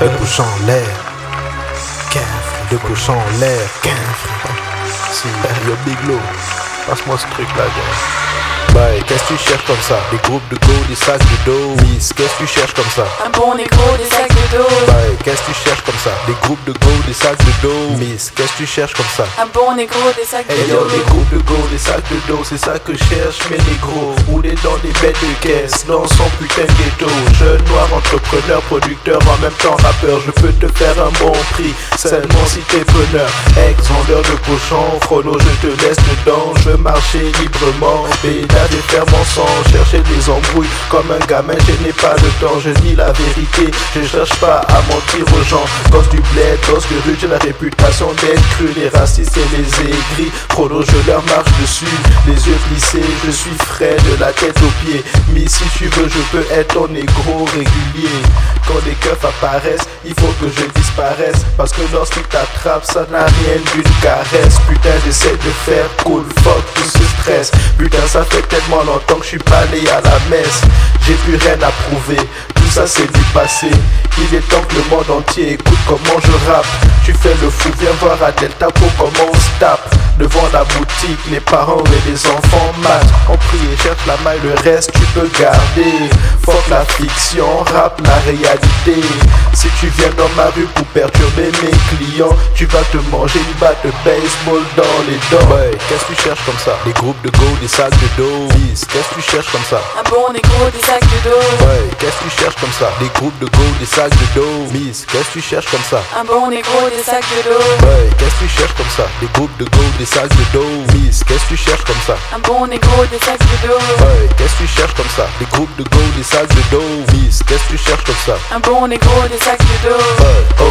de couche en l'air. De couche en l'air. Si, yo Big Low, passe-moi ce truc là, gars. Bye, qu'est-ce que tu cherches comme ça? Des groupes de go, des sacs de dos. Miss, qu'est-ce que tu cherches comme ça? Un bon négro, des sacs de dos. Bye, qu'est-ce que tu cherches comme ça? Des groupes de go, des sacs de dos. Miss, qu'est-ce que tu cherches comme ça? Un bon négro, des sacs de Hey dos. des groupes de go, des sacs de dos, c'est ça que je cherche mes négros. Rouler dans des bêtes de caisse, dans son putain de ghetto. Jeune noir, entrepreneur, producteur, en même temps rappeur. Je peux te faire un bon prix, seulement si t'es preneur. Ex-vendeur de cochon, chrono, je te laisse dedans. Je veux marcher librement, bédard et faire mon sang. Chercher des embrouilles comme un gamin, je n'ai pas le temps. Je dis la vérité, je cherche pas à mentir aux gens. Gosse du bled, de rue, j'ai la réputation d'être cru. Les racistes et les aigris, chrono, je leur marche dessus. Les yeux plissés, je suis frais de la tête aux pieds. Mais si tu veux, je peux être ton négro régulier. Quand les keufs apparaissent, il faut que je disparaisse. Parce que lorsqu'ils t'attrapent, ça n'a rien d'une caresse. Putain, j'essaie de faire cool, fuck tout ce stress. Putain, ça fait tellement longtemps que je suis pas allé à la messe. J'ai plus rien à prouver, tout ça c'est du passé. Il est temps que le monde entier écoute comment je rappe. Tu fais le fou, viens voir à Delta pour comment on se tape. Devant la boutique, les parents et les enfants matent. On prie et cherche la maille, le reste tu peux garder. Fuck la fiction, rap la réalité. Si tu viens dans ma rue pour perturber mes clients, tu vas te manger une batte de baseball dans les dents. Ouais, qu'est-ce que tu cherches comme ça? Des groupes de go, des sacs de dos. Miss, qu'est-ce que tu cherches comme ça? Un bon négro, des sacs de dos. Ouais, qu'est-ce que tu cherches comme ça? Des groupes de go, des sacs de dos. Miss, qu'est-ce que tu cherches comme ça? Un bon négro, des sacs de dos. Ouais, qu'est-ce que tu cherches comme ça? Des groupes de go, des sacs de dos. Miss, qu'est-ce que tu cherches comme ça? Un bon négro, des sacs de dos. Ouais, qu'est-ce que tu cherches comme ça? Des groupes de go, des sacs de dos. Miss, qu'est-ce que tu cherches comme ça? Un bon négro, des sacs de dos. Ouais, oh,